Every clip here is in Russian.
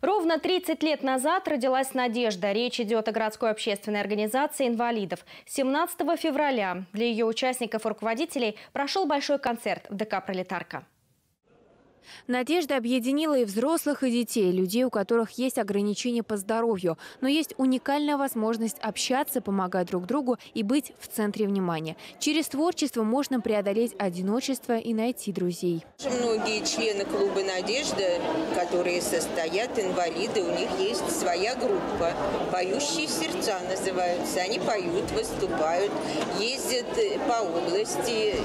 Ровно 30 лет назад родилась «Надежда». Речь идет о городской общественной организации инвалидов. 17 февраля для ее участников и руководителей прошел большой концерт в ДК «Пролетарка». Надежда объединила и взрослых, и детей, людей, у которых есть ограничения по здоровью. Но есть уникальная возможность общаться, помогать друг другу и быть в центре внимания. Через творчество можно преодолеть одиночество и найти друзей. Многие члены клуба «Надежда», которые состоят инвалиды, у них есть своя группа. «Поющие сердца» называются. Они поют, выступают, ездят по области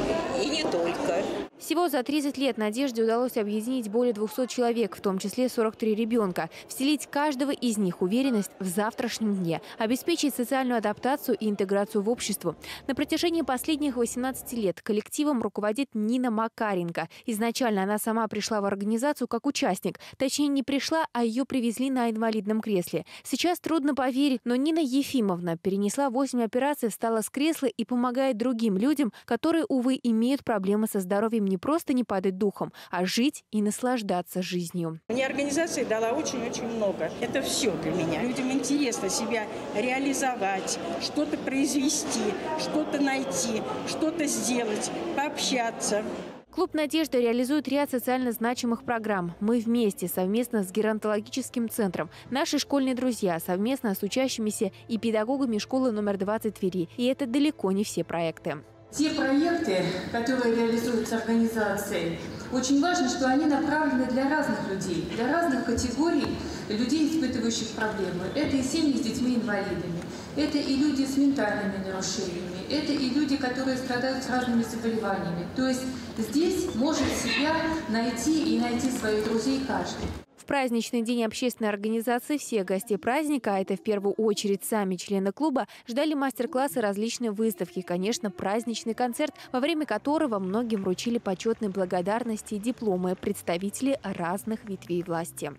и не только. Всего за 30 лет Надежде удалось объединить более 200 человек, в том числе 43 ребенка, вселить каждого из них уверенность в завтрашнем дне, обеспечить социальную адаптацию и интеграцию в общество. На протяжении последних 18 лет коллективом руководит Нина Макаренко. Изначально она сама пришла в организацию как участник. Точнее, не пришла, а ее привезли на инвалидном кресле. Сейчас трудно поверить, но Нина Ефимовна перенесла 8 операций, встала с кресла и помогает другим людям, которые, увы, имеют проблемы со здоровьем не просто не падать духом, а жить и наслаждаться жизнью. Мне организация дала очень-очень много. Это все для меня. Людям интересно себя реализовать, что-то произвести, что-то найти, что-то сделать, пообщаться. Клуб «Надежда» реализует ряд социально значимых программ. Мы вместе, совместно с геронтологическим центром. Наши школьные друзья, совместно с учащимися и педагогами школы номер 20 Твери. И это далеко не все проекты. Те проекты, которые реализуются организацией, очень важно, что они направлены для разных людей, для разных категорий людей, испытывающих проблемы. Это и семьи с детьми-инвалидами, это и люди с ментальными нарушениями, это и люди, которые страдают с разными заболеваниями. То есть здесь может себя найти и найти своих друзей каждый праздничный день общественной организации все гости праздника, а это в первую очередь сами члены клуба, ждали мастер-классы различные выставки, конечно, праздничный концерт, во время которого многим вручили почетные благодарности и дипломы представители разных ветвей власти.